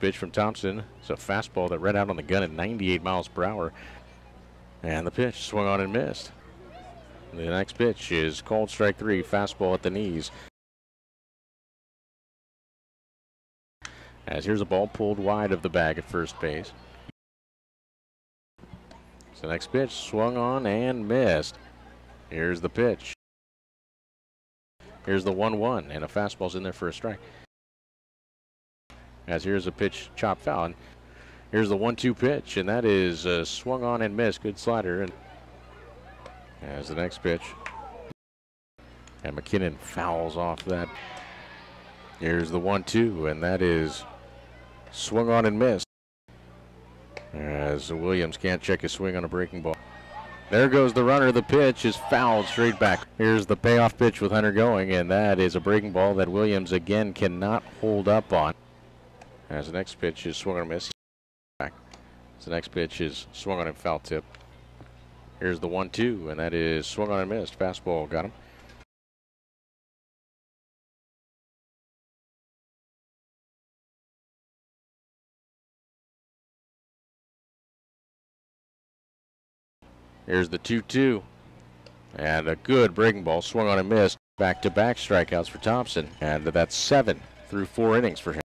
Pitch from Thompson. It's a fastball that read out on the gun at 98 miles per hour. And the pitch swung on and missed. The next pitch is called strike three, fastball at the knees. As here's a ball pulled wide of the bag at first base. So the next pitch swung on and missed. Here's the pitch. Here's the 1 1, and a fastball's in there for a strike. As here's a pitch chop foul. And here's the 1 2 pitch, and that is uh, swung on and missed. Good slider. And as the next pitch. And McKinnon fouls off that. Here's the 1 2, and that is swung on and missed. As Williams can't check his swing on a breaking ball. There goes the runner. The pitch is fouled straight back. Here's the payoff pitch with Hunter going, and that is a breaking ball that Williams again cannot hold up on. As the next pitch is swung on and miss. Back. As the next pitch is swung on and foul tip. Here's the one two, and that is swung on and missed. Fastball got him. Here's the 2 2. And a good breaking ball swung on and missed. Back to back strikeouts for Thompson. And that's seven through four innings for him.